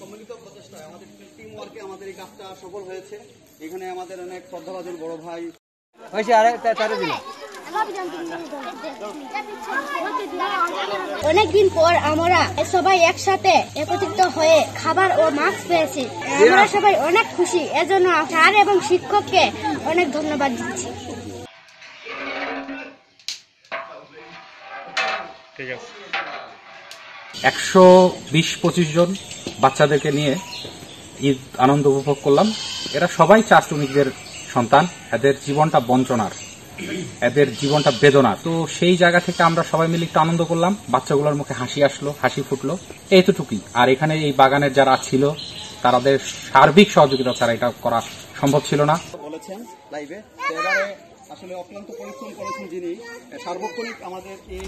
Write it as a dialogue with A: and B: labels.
A: সম্মিলিত প্রচেষ্টায় আমাদের টিম ওয়ার্কে আমাদের এই কাজটা সফল হয়েছে এখানে আমাদের অনেক শ্রদ্ধাভাজন বড় ভাই
B: অনেকদিন পর আমরা সবাই একসাথে একত্রিত হয়ে খাবার ও মাস্ক পেয়েছি। আমরা সবাই অনেক খুশি। এজন্য স্যার এবং শিক্ষককে অনেক ধন্যবাদ দিচ্ছি।
C: একশো বিশ পঁচিশ জন বাচ্চাদেরকে নিয়ে ঈদ আনন্দ উপভোগ করলাম। এরা সবাই চা শ্রমিকদের সন্তান। এদের জীবনটা বঞ্চনার। এদের জীবনটা বেদনা তো সেই জায়গা থেকে আমরা সবাই মিলে একটু আনন্দ করলাম। বাচ্চাগুলোর মুখে হাসি আসলো, হাসি ফুটলো। এইটুকুই আর এখানে এই বাগানের যারা ছিল তাদের সার্বিক সহযোগিতা ছাড়া এটা করা সম্ভব ছিল না।
A: বলেছেন আসলে অক্লান্ত পরিশ্রম করেছেন যিনি। সার্বক্ষণিক আমাদের এই